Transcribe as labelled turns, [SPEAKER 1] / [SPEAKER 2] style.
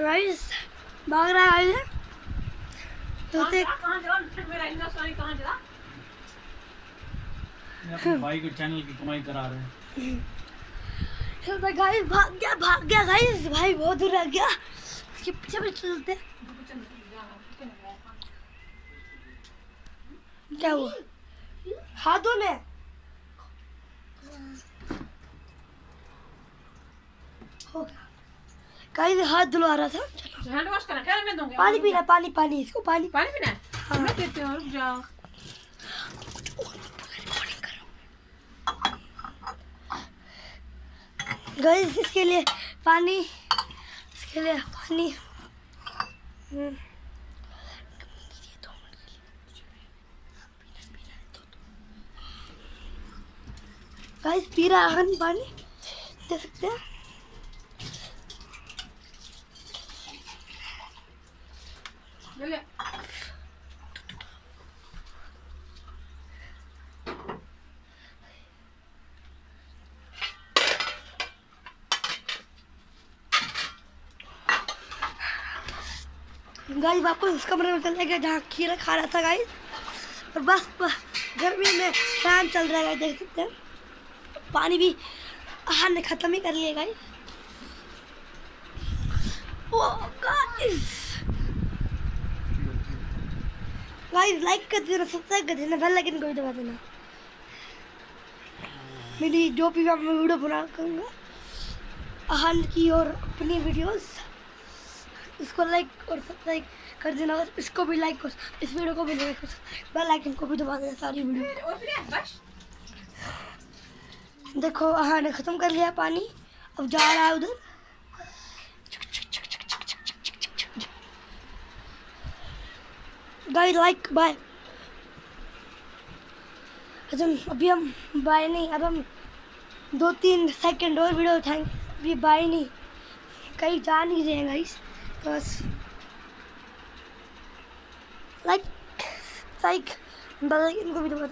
[SPEAKER 1] Guys भाग रहा है तो
[SPEAKER 2] अपने भाई के चैनल की कमाई करा रहे हैं।
[SPEAKER 1] चलता गाइस भाग गया भाग गया गाइस भाई बहुत दूर रह गया। इसके पीछे भी चलते हैं। क्या हुआ? हाथों में। हो गाइस हाथ धुलवा रहा था। चलो।
[SPEAKER 3] हैंड वॉश करना क्या मैं दूँगी?
[SPEAKER 1] पानी पीना पानी पानी इसको पानी।
[SPEAKER 3] पानी पीना है?
[SPEAKER 1] हाँ।
[SPEAKER 3] मैं पीती हूँ रुक जाओ।
[SPEAKER 1] गाइस इसके लिए पानी इसके लिए पानी। हम्म। गाइस पी रहा है पानी? दे सकते हैं? गाइस वापस उस कमरे में चले गए जहाँ खीरा खा रहा था गाइस और बस गर्मी में फ़ैन चल रहा है देख सकते हैं। पानी भी आहार ने खत्म ही कर लिया गाइस गाइस लाइक कर देना सब्सक्राइब कर देना बेल आइकन को दबा देना। मेरी जो भी मैं वीडियो बना करूँगा आहान की और अपनी वीडियोस इसको लाइक और सब्सक्राइब कर देना, और इसको भी लाइक और इस वीडियो को भी लाइक और बेल आइकन को भी दबा देना सारी वीडियो देखो हाँ ने ख़त्म कर लिया पानी, अब जा रहा है उधर। गाइस लाइक बाय हम, अभी हम बाय नहीं, अब हम दो तीन सेकंड और वीडियो उठाएँगे। अभी बाय नहीं, कहीं जा नहीं रहे हैं गाइस तो बस। लाइक लाइक इनको भी देना